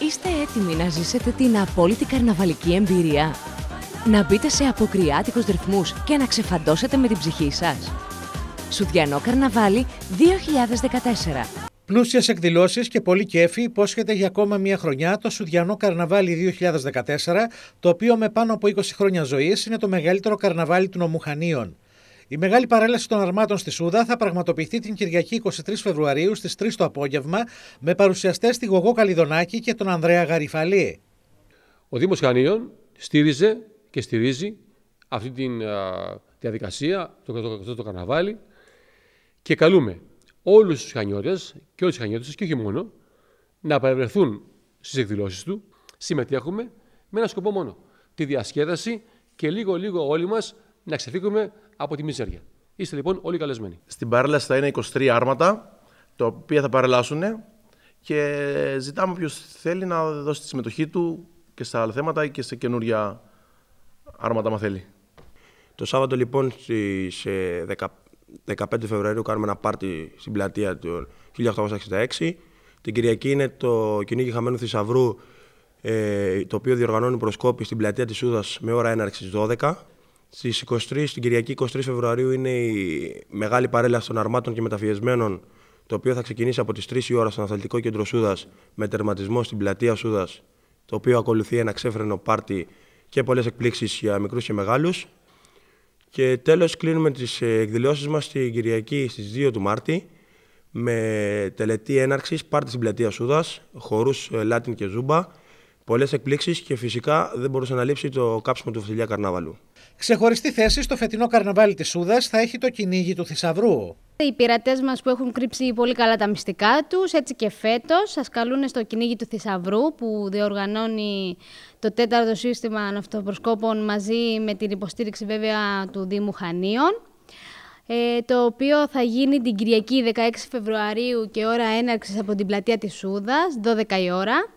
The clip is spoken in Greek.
Είστε έτοιμοι να ζήσετε την απόλυτη καρναβαλική εμπειρία; Να μπείτε σε αποκριάτικους ρυθμούς και να ξεφαντώσετε με την ψυχή σας; Σουδιανό Καρναβάλι 2014. Πλούσιες εκδηλώσεις και πολύ κέφι υπόσχεται για ακόμα μία χρονιά το Σουδιανό Καρναβάλι 2014, το οποίο με πάνω από 20 χρόνια ζωής είναι το μεγαλύτερο καρναβάλι του Νομουχανίων. Η μεγάλη παρέλαση των αρμάτων στη Σούδα θα πραγματοποιηθεί την Κυριακή 23 Φεβρουαρίου στις 3 το απόγευμα με παρουσιαστές τη Γογό Καλιδονάκη και τον Ανδρέα Γαριφαλή. Ο Δήμος Χανίων στήριζε και στηρίζει αυτή τη διαδικασία, το, το, το, το καρναβάλι και καλούμε όλους τους χανιώτες και όλες τις χανιώτες και όχι μόνο να παρευρεθούν στις εκδηλώσεις του. Συμμετέχουμε με ένα σκοπό μόνο, τη διασκέδαση και λίγο λίγο όλοι μας να ξεφύγουμε από τη μιζέρια. Είστε λοιπόν όλοι καλεσμένοι. Στην παρέλαση θα είναι 23 άρματα, τα οποία θα παρελάσουν και ζητάμε ποιο θέλει να δώσει τη συμμετοχή του και στα άλλα θέματα και σε καινούρια άρματα, αν θέλει. Το Σάββατο λοιπόν στις 15 Φεβρουαρίου κάνουμε ένα πάρτι στην πλατεία του 1866. Την Κυριακή είναι το κυνήγι χαμένου θησαυρού, ε, το οποίο διοργανώνει προσκόπη στην πλατεία της Σούδας με ώρα έναρξης 12. Στις 23, την Κυριακή 23 Φεβρουαρίου είναι η μεγάλη παρέλαση των αρμάτων και μεταφιεσμένων, το οποίο θα ξεκινήσει από τις 3 η ώρα στο Αθλητικό Κέντρο Σούδας με τερματισμό στην πλατεία Σούδας, το οποίο ακολουθεί ένα ξέφρενο πάρτι και πολλές εκπλήξεις για μικρούς και μεγάλους. Και τέλος, κλείνουμε τις εκδηλώσεις μας την Κυριακή στις 2 του Μάρτη με τελετή έναρξης, πάρτι στην πλατεία Σούδας, χορούς Λάτιν και Ζούμπα, πολλές εκπλήξεις και φυσικά δεν μπορούσε να λείψει το κάψιμο του Βασιλιά Καρνάβαλου. Ξεχωριστή θέση στο φετινό καρναβάλι της Σούδας θα έχει το κυνήγι του θησαυρού. Οι πειρατές μας που έχουν κρύψει πολύ καλά τα μυστικά τους, έτσι και φέτος, σας καλούν στο κυνήγι του θησαυρού που διοργανώνει το τέταρτο σύστημα ναυτοπροσκόπων μαζί με την υποστήριξη βέβαια του Δήμου Χανίων. Ε, το οποίο θα γίνει την Κυριακή 16 Φεβρουαρίου και ώρα έναρξης από την πλατεία της Σούδας, 12 η ώρα.